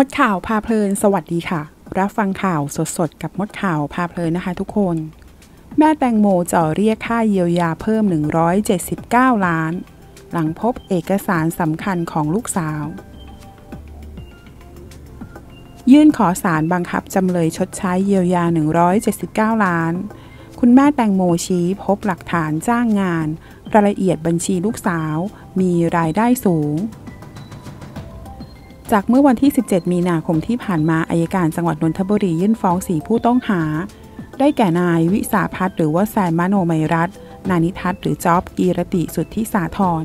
มดข่าวพาเพลิน สวัสดีค่ะ รับฟังข่าวสดๆ กับมดข่าวพาเพลินนะคะทุกคน แม่แตงโมจ่อเรียกค่าเยียวยาเพิ่ม 179 ล้าน หลังพบเอกสารสำคัญของลูกสาว ยื่นขอสารบังคับจำเลยชดใช้เยียวยา 179 ล้าน คุณแม่แตงโมชี้พบหลักฐานจ้างงาน รายละเอียดบัญชีลูกสาว มีรายได้สูง จากเมื่อวันที่ 17 มีนาคมที่ผ่านมาอายการจังหวัดนนทบุรียื่นฟ้องสี่ผู้ต้องหา ได้แก่นายวิสาพัฒน์หรือว่าแซนมโนไมรัตนนานิทัศน์หรือจ๊อบกีรติสุทธิสาธร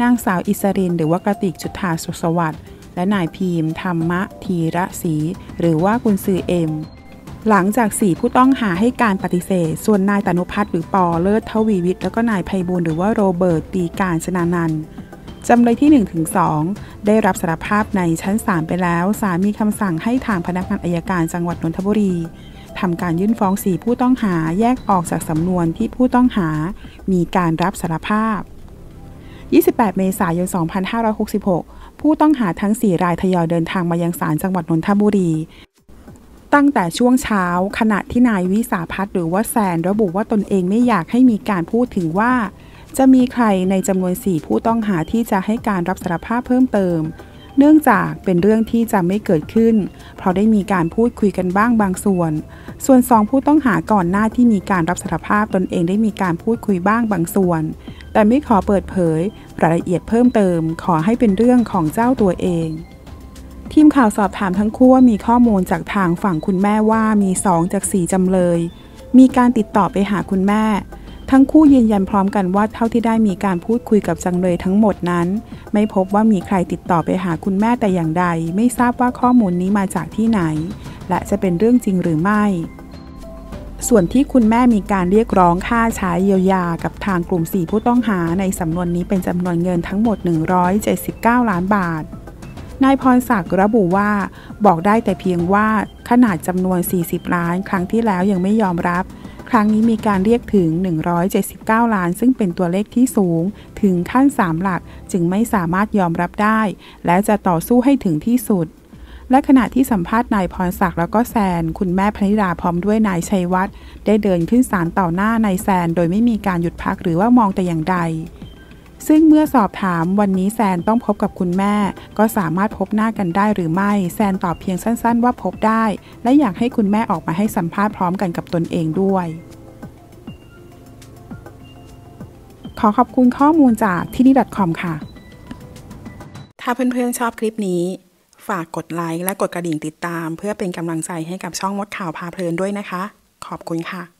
นางสาวอิสริน หรือว่ากติกจุธาสุขสวัสดิ์และนายพีมธรรมะธีระศรีหรือว่ากุญซือเอ็มหลังจากสี่ผู้ต้องหาให้การปฏิเสธ ส่วนนายตนุพัฒน์หรือปอเลิศทวีวิทย์แล้วก็นายไพบูลหรือว่าโรเบิร์ตตีการชนานันท์ จำเลยที่ 1-2 ได้รับสารภาพในชั้นศาลไปแล้วศาลมีคำสั่งให้ทางพนักงานอายการจังหวัดนนทบุรีทำการยื่นฟ้องสี่ผู้ต้องหาแยกออกจากสำนวนที่ผู้ต้องหา มีการรับสารภาพ 28 เมษายน 2566 ผู้ต้องหาทั้ง 4 รายทยอยเดินทางมายังศาลจังหวัดนนทบุรี ตั้งแต่ช่วงเช้าขณะที่นายวิสาพัฒน์หรือว่าแซนระบุว่าตนเองไม่อยากให้มีการพูดถึงว่า จะมีใครในจำนวน 4 ผู้ต้องหาที่จะให้การรับสารภาพเพิ่มเติม เนื่องจากเป็นเรื่องที่จะไม่เกิดขึ้น เพราะได้มีการพูดคุยกันบ้างบางส่วน ส่วนสองผู้ต้องหาก่อนหน้าที่มีการรับสารภาพตนเองได้มีการพูดคุยบ้างบางส่วน แต่ไม่ขอเปิดเผยรายละเอียดเพิ่มเติม ขอให้เป็นเรื่องของเจ้าตัวเองทีมข่าวสอบถามทั้งคู่ว่ามีข้อมูลจากทางฝั่งคุณแม่ว่ามีสองจากสี่จำเลย มีการติดต่อไปหาคุณแม่ ทั้งคู่ยืนยันพร้อมกันว่าเท่าที่ได้มีการพูดคุยกับจำเลยทั้งหมดนั้น ไม่พบว่ามีใครติดต่อไปหาคุณแม่แต่อย่างใด ไม่ทราบว่าข้อมูลนี้มาจากที่ไหน และจะเป็นเรื่องจริงหรือไม่ ส่วนที่คุณแม่มีการเรียกร้องค่าใช้เยียวยากับทางกลุ่ม 4 ผู้ต้องหาในสำนวนนี้เป็นจำนวนเงินทั้งหมด 179 ล้านบาทนายพรศักดิ์ระบุว่าบอกได้แต่เพียงว่าขนาดจำนวน 40 ล้าน ครั้งที่แล้วยังไม่ยอมรับ ครั้งนี้มีการเรียกถึง 179 ล้าน ซึ่งเป็นตัวเลขที่สูงถึงขั้น 3 หลักจึงไม่สามารถยอมรับได้ และจะต่อสู้ให้ถึงที่สุด และขณะที่สัมภาษณ์นายพรศักดิ์แล้วก็แซน คุณแม่พนิดาพร้อมด้วยนายชัยวัฒน์ได้เดินขึ้นศาลต่อหน้านายแซน โดยไม่มีการหยุดพักหรือว่ามองแต่อย่างใด ซึ่งเมื่อสอบถามวันนี้แซนต้องพบกับคุณแม่ ก็สามารถพบหน้ากันได้หรือไม่ แซนตอบเพียงสั้นๆ ว่าพบได้ และอยากให้คุณแม่ออกมาให้สัมภาษณ์พร้อมกันกับตนเองด้วยขอขอบคุณข้อมูลจากที่นี่ .com ค่ะ ถ้าเพื่อนๆชอบคลิปนี้ ฝากกดไลค์และกดกระดิ่งติดตาม เพื่อเป็นกำลังใจให้กับช่องมดข่าวพาเพลินด้วยนะคะ ขอบคุณค่ะ